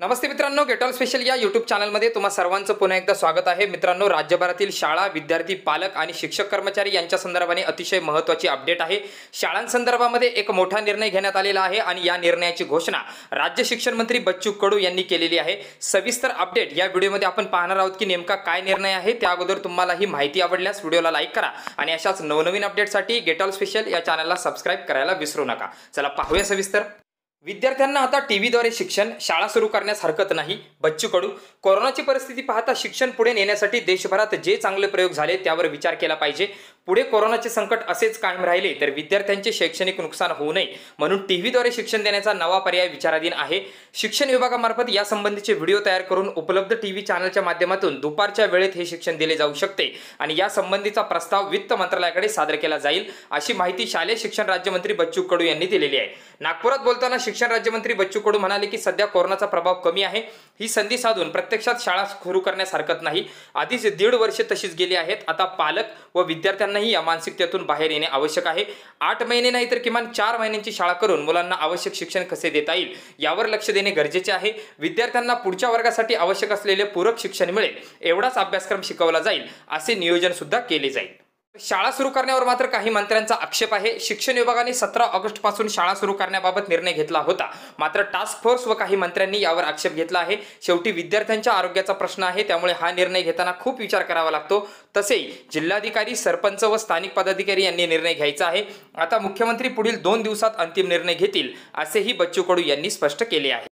नमस्ते मित्रांनो गेटॉल स्पेशल या यूट्यूब चॅनलमध्ये तुम्हा सर्वांचं पुन्हा एकदा स्वागत आहे. मित्रांनो राज्यभरातील शाळा विद्यार्थी पालक आणि शिक्षक कर्मचारी यांच्या संदर्भाने अतिशय महत्त्वाची अपडेट आहे. शाळांसंदर्भामध्ये एक मोठा निर्णय घेण्यात आलेला आहे आणि या निर्णयाची घोषणा राज्य शिक्षण मंत्री बच्चू कडू यांनी केलेली आहे. सविस्तर अपडेट या व्हिडिओमध्ये आपण पाहणार आहोत की नेमका काय निर्णय आहे त्या अगोदर तुम्हाला ही माहिती आवडल्यास व्हिडिओला लाईक करा आणि अशाच नवनवीन अपडेटसाठी गेटॉल स्पेशल या चॅनलला सबस्क्राईब करायला विसरू नका. चला पाहूया सविस्तर. विद्यार्थ्यांना आता टीव्हीद्वारे शिक्षण शाळा सुरू करण्यास हरकत नाही. बच्चू कडू कोरोनाची परिस्थिती पाहता शिक्षण पुढे नेण्यासाठी देशभरात जे चांगले प्रयोग झाले त्यावर विचार केला पाहिजे. पुढे कोरोनाचे संकट असेच कायम राहिले तर विद्यार्थ्यांचे शैक्षणिक नुकसान होऊ नये म्हणून टी व्हीद्वारे शिक्षण देण्याचा नवा पर्याय विचाराधीन आहे. शिक्षण विभागामार्फत यासंबंधीचे व्हिडिओ तयार करून उपलब्ध टी व्ही चॅनलच्या माध्यमातून दुपारच्या वेळेत हे शिक्षण दिले जाऊ शकते आणि यासंबंधीचा प्रस्ताव वित्त मंत्रालयाकडे सादर केला जाईल अशी माहिती शालेय शिक्षण राज्यमंत्री बच्चू कडू यांनी दिलेली आहे. नागपुरात बोलताना शिक्षण राज्यमंत्री बच्चू कडू म्हणाले की सध्या कोरोनाचा प्रभाव कमी आहे. ही संधी साधून प्रत्यक्षात शाळा सुरू करण्यास हरकत नाही. आधीच दीड वर्षे तशीच गेली आहेत. आता पालक व विद्यार्थ्यांना विद्यार्थ्यांनाही या मानसिकतेतून बाहेर येणे आवश्यक आहे. आठ महिने नाही तर किमान चार महिन्यांची शाळा करून मुलांना आवश्यक शिक्षण कसे देता येईल यावर लक्ष देणे गरजेचे आहे. विद्यार्थ्यांना पुढच्या वर्गासाठी आवश्यक असलेले पूरक शिक्षण मिळेल एवढाच अभ्यासक्रम शिकवला जाईल असे नियोजन सुद्धा केले जाईल. शाळा सुरू करण्यावर मात्र काही मंत्र्यांचा आक्षेप आहे. शिक्षण विभागाने सतरा ऑगस्टपासून शाळा सुरू करण्याबाबत निर्णय घेतला होता. मात्र टास्क फोर्स व काही मंत्र्यांनी यावर आक्षेप घेतला आहे. शेवटी विद्यार्थ्यांच्या आरोग्याचा प्रश्न आहे. त्यामुळे हा निर्णय घेताना खूप विचार करावा लागतो. तसेही जिल्हाधिकारी सरपंच व स्थानिक पदाधिकारी यांनी निर्णय घ्यायचा आहे. आता मुख्यमंत्री पुढील दोन दिवसात अंतिम निर्णय घेतील असेही बच्चू कडू यांनी स्पष्ट केले आहे.